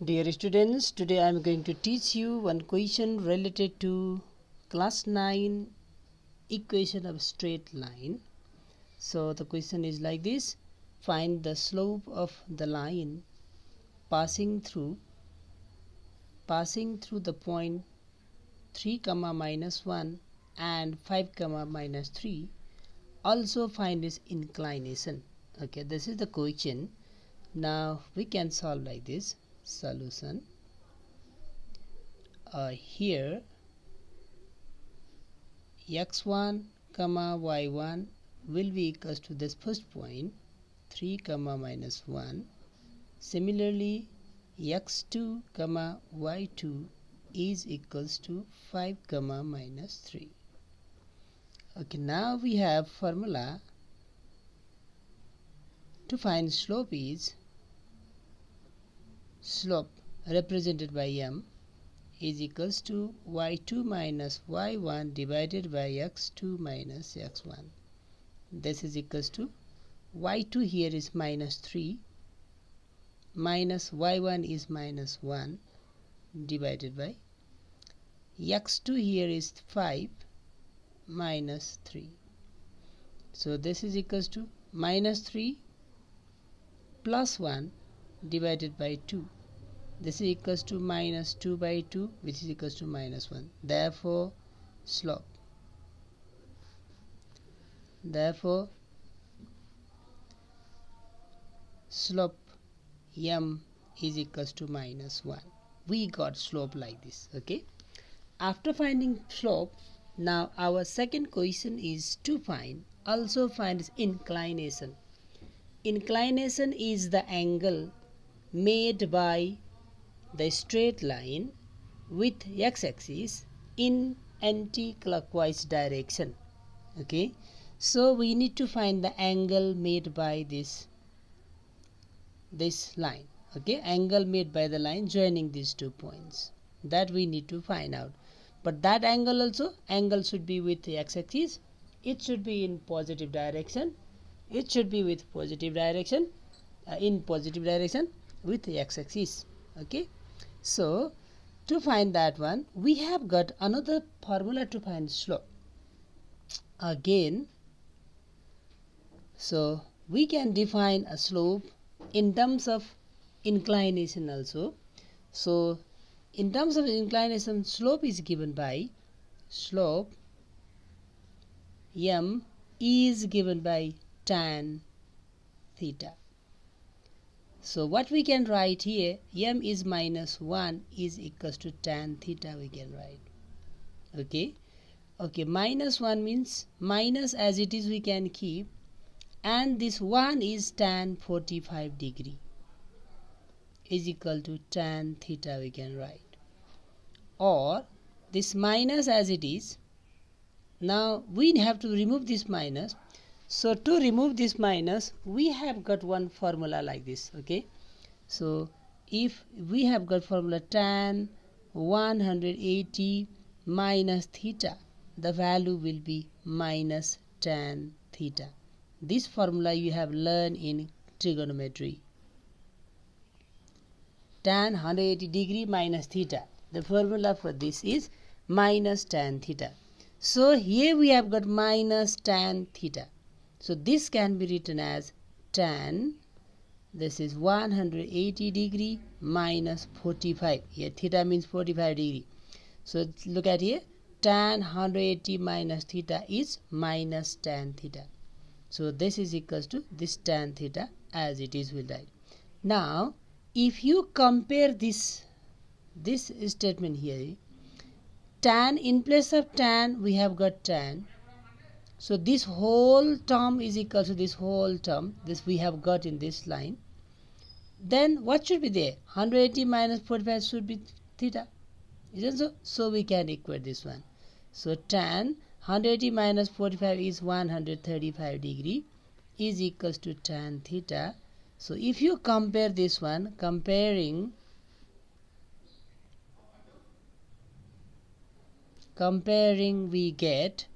Dear students, today I am going to teach you one question related to class 9 equation of straight line. So the question is like this. Find the slope of the line passing through passing through the point 3 comma minus 1 and 5 comma minus 3 also find its inclination okay this is the question now we can solve like this solution. Uh, here x1 comma y1 will be equals to this first point 3 comma minus 1 similarly x2 comma y2 is equals to 5 comma minus 3 okay now we have formula to find slope is slope represented by m is equals to y2 minus y1 divided by x2 minus x1 this is equals to y2 here is minus 3 minus y1 is minus 1 divided by x2 here is 5 minus 3 so this is equals to minus 3 plus 1 divided by 2 this is equals to minus 2 by 2 which is equals to minus 1 therefore slope therefore slope m is equals to minus 1 we got slope like this okay? After finding slope now our second question is to find also find inclination. Inclination is the angle made by the straight line with x-axis in anti-clockwise direction. Okay? So we need to find the angle made by this this line. Okay? Angle made by the line joining these two points. That we need to find out. But that angle also angle should be with the x-axis. It should be in positive direction. It should be with positive direction uh, in positive direction with the x-axis. Okay so to find that one we have got another formula to find slope again so we can define a slope in terms of inclination also. So in terms of inclination slope is given by slope m is given by tan theta so what we can write here, m is minus 1 is equals to tan theta we can write. Okay. Okay, minus 1 means minus as it is we can keep and this 1 is tan 45 degree is equal to tan theta we can write. Or this minus as it is, now we have to remove this minus so to remove this minus we have got one formula like this okay? So if we have got formula tan 180 minus theta the value will be minus tan theta. This formula you have learned in trigonometry. Tan 180 degree minus theta. The formula for this is minus tan theta. So here we have got minus tan theta so this can be written as tan. This is 180 degree minus 45 here theta means 45 degree. So look at here. Tan 180 minus theta is minus tan theta. So this is equals to this tan theta as it is will write now if you compare this this statement here tan in place of tan we have got tan so this whole term is equal to this whole term. This we have got in this line. Then what should be there? 180 minus 45 should be theta. Isn't so? So we can equate this one. So tan 180 minus 45 is 135 degree is equals to tan theta. So if you compare this one, comparing comparing we get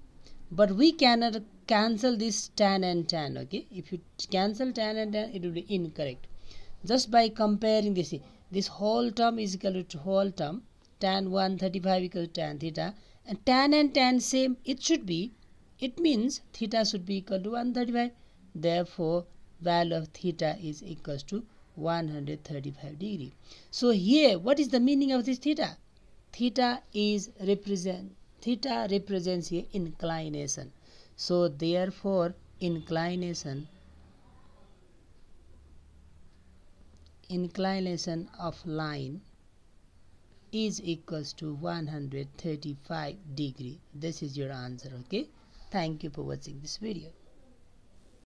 but we cannot cancel this tan and tan okay? If you cancel tan and tan it will be incorrect. Just by comparing this this whole term is equal to whole term tan 135 equal to tan theta and tan and tan same it should be it means theta should be equal to 135 therefore value of theta is equals to 135 degree. So here what is the meaning of this theta? Theta is represent theta represents here inclination. So therefore inclination inclination of line is equals to 135 degree. This is your answer okay? Thank you for watching this video